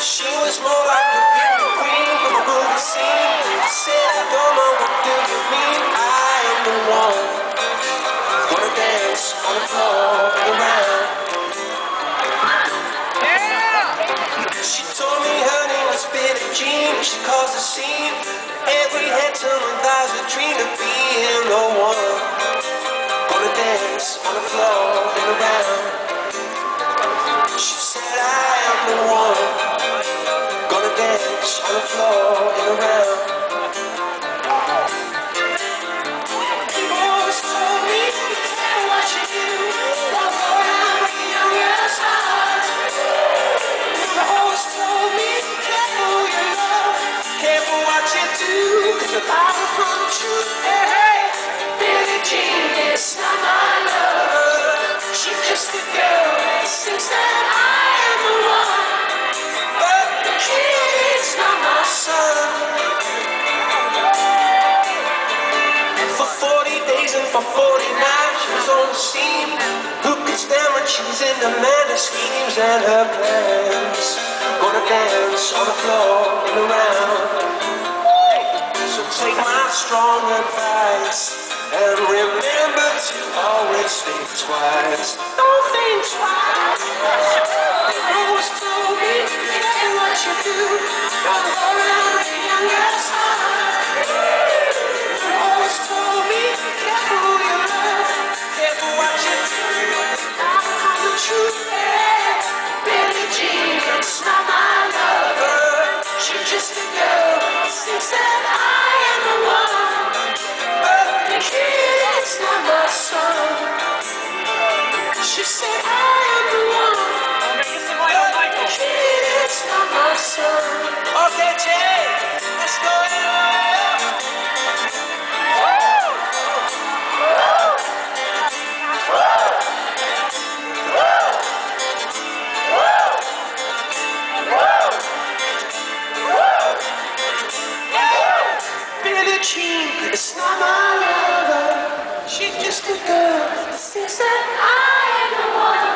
She was more like a pink queen from a movie scene. I said, I don't know what do you mean. I am the one. Wanna dance on the floor around. Yeah. She told me her name was Billie Jean. She caused a scene. Every head turned eyes a dream of being the one. Wanna dance on the floor. For for 49. She was on the scene. Who could stand when she was in the man of schemes and her plans? Gonna dance on the floor and around. So take my strong advice and remember to always think twice. Don't think twice. They always told me, get what you do. It's not my lover. She's just a girl that thinks that I am the one.